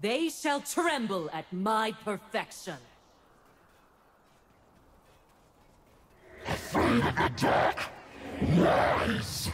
They shall tremble at my perfection. Afraid of the dark? Lies!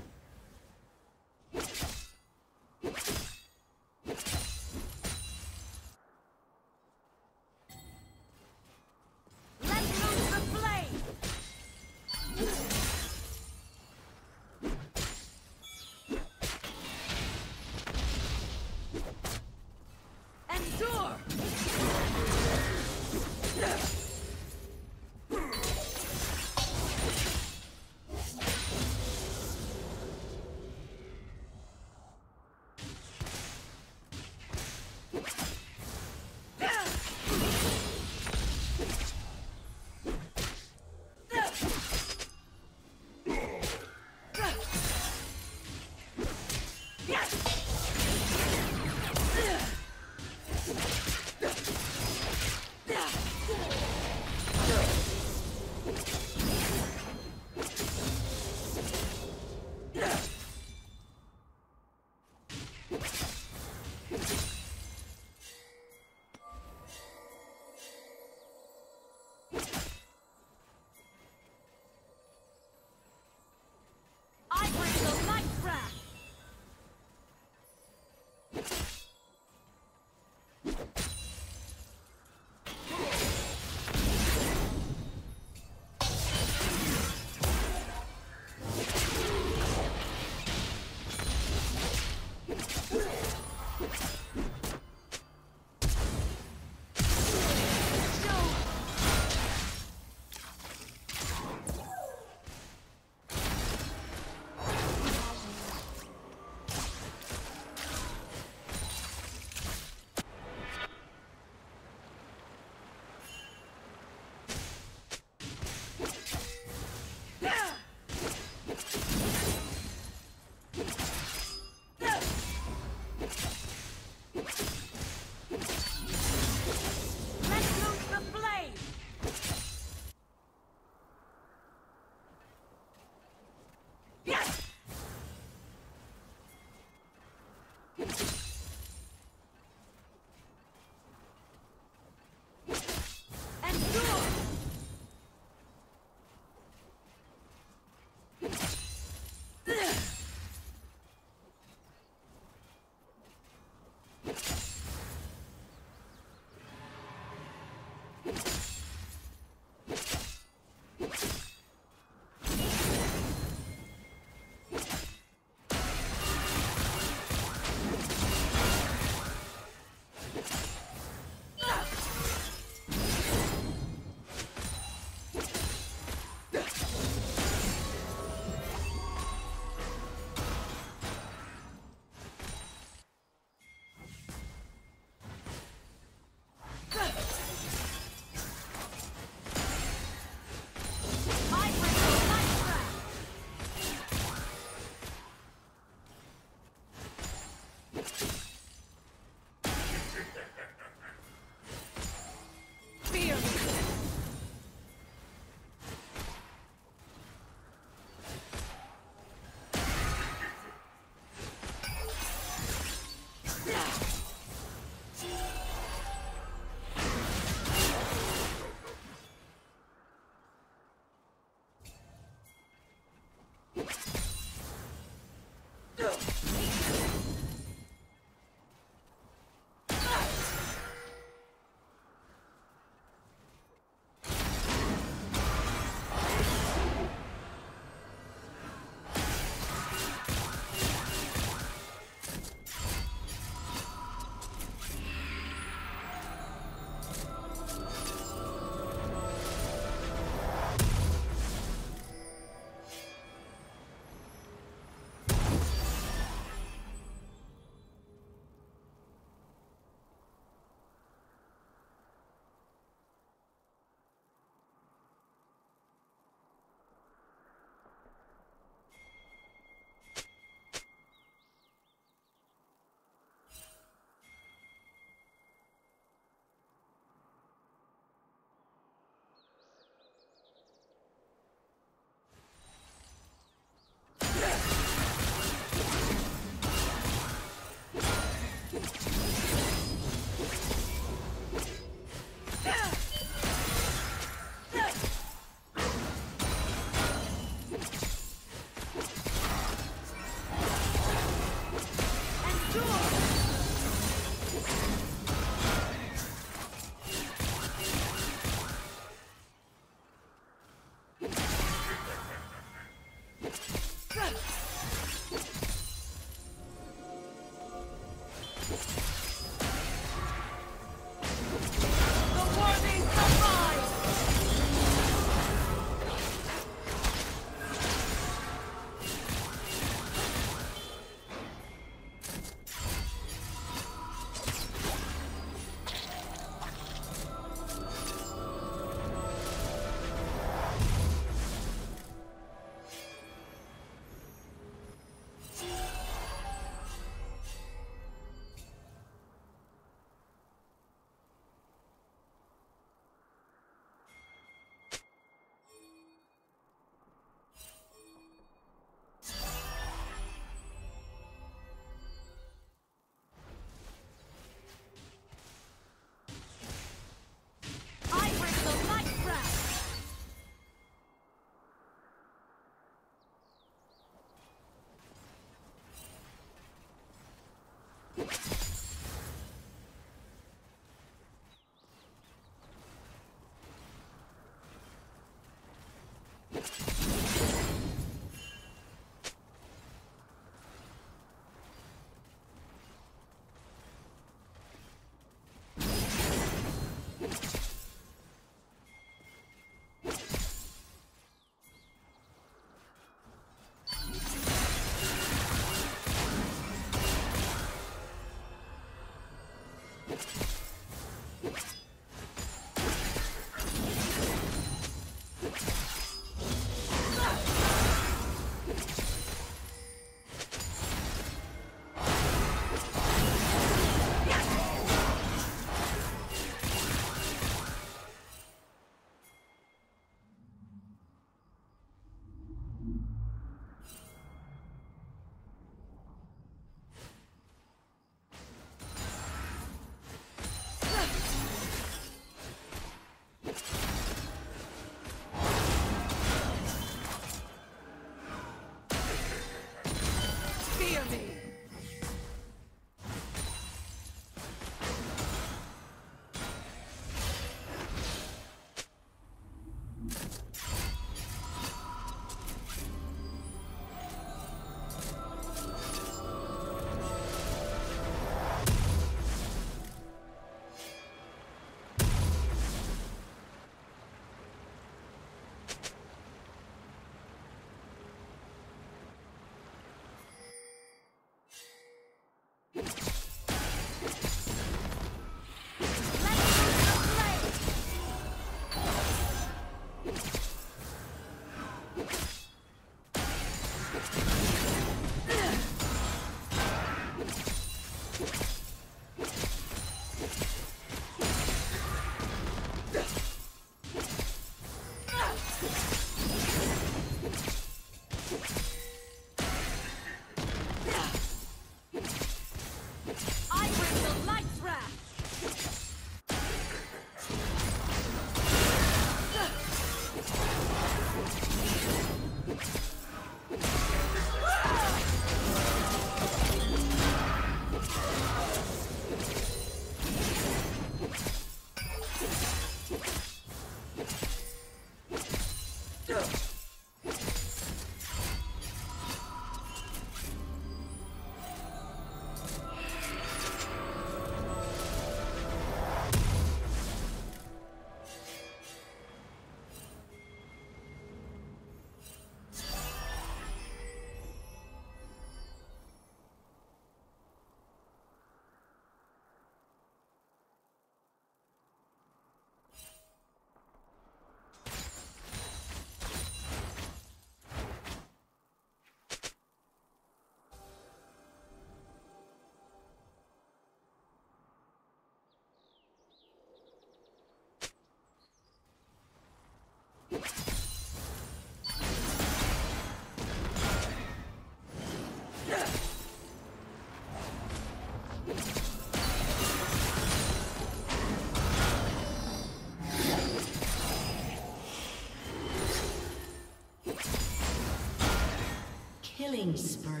Killing spree.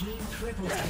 Team triple kill.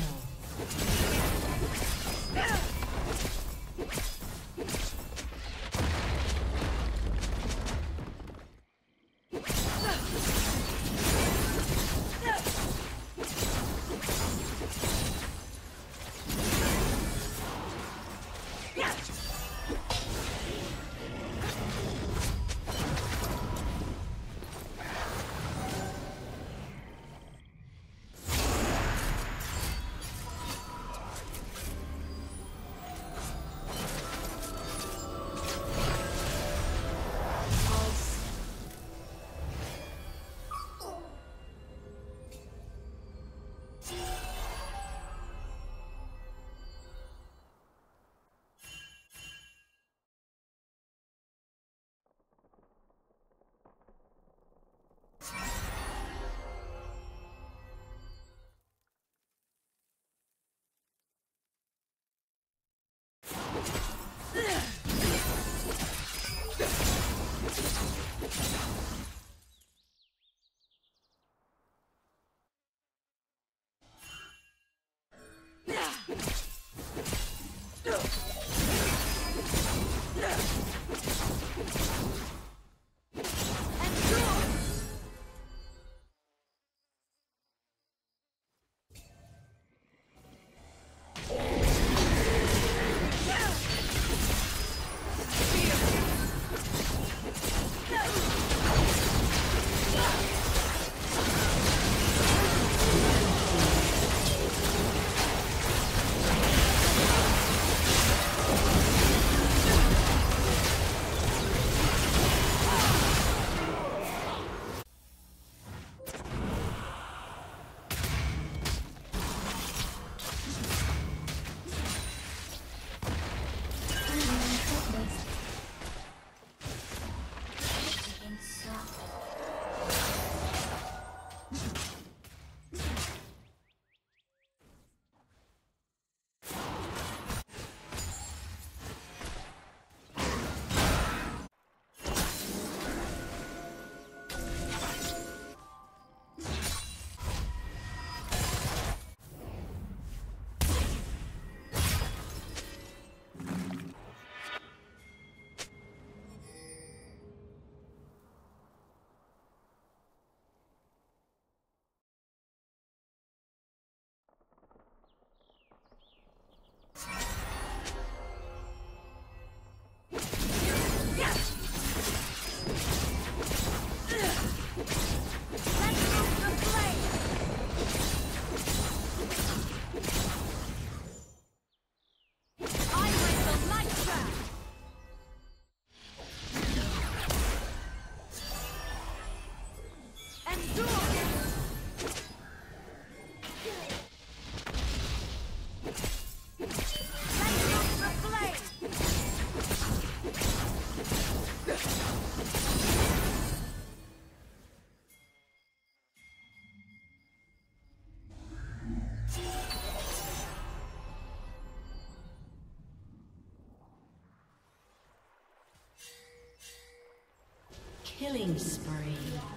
Killing spree.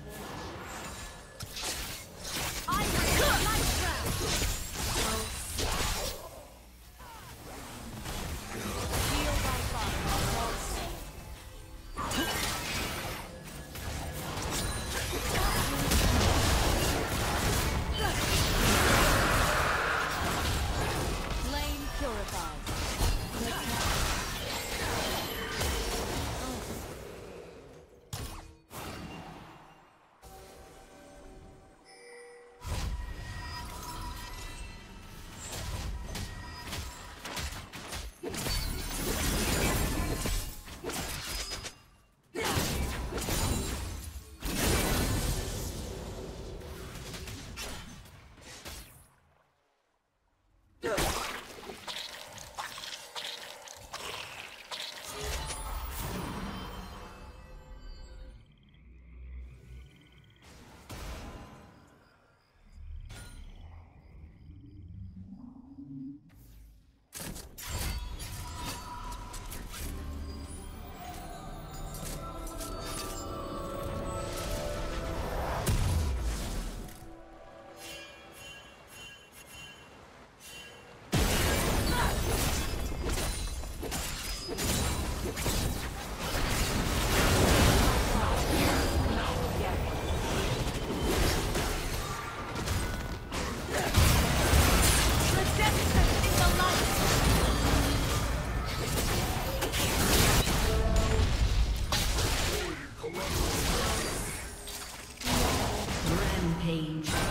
Rampage.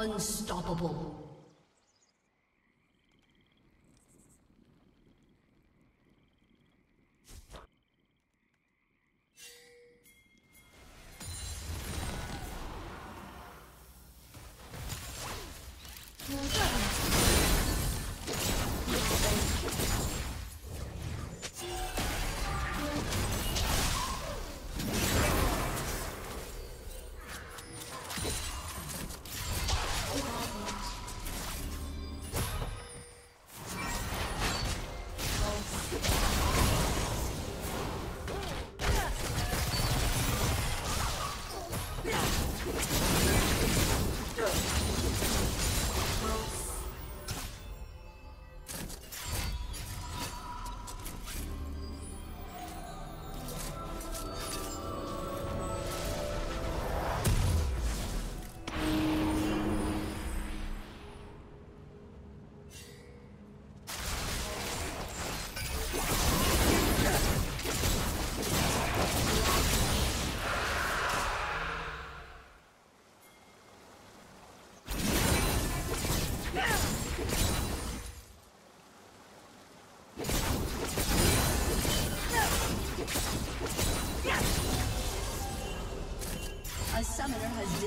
Unstoppable.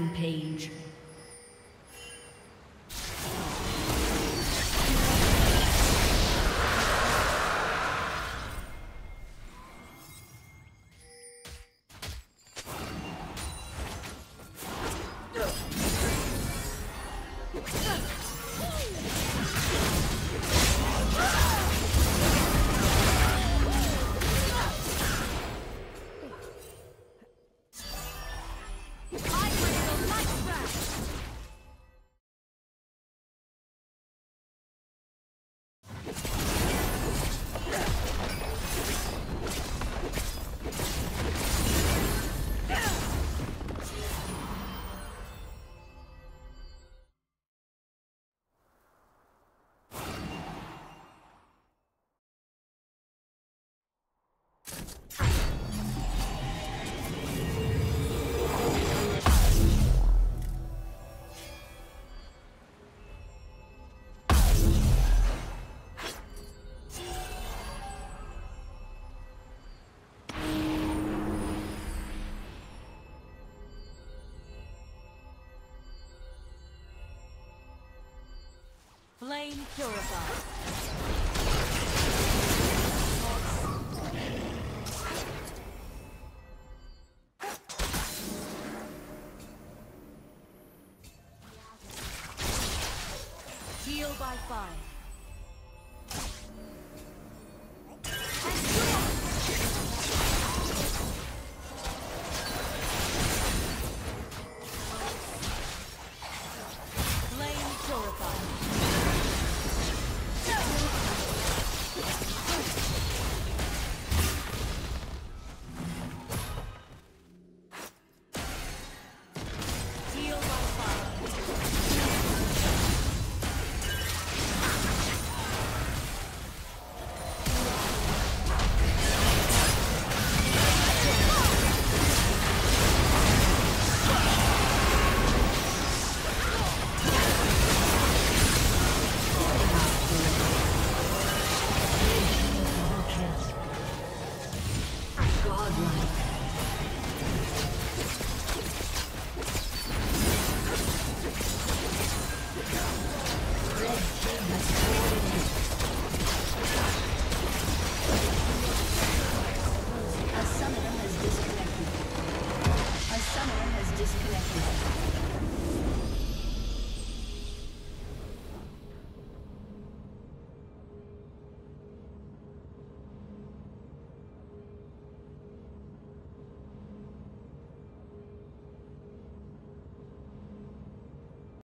Rampage. Flame purified. Heal by fire.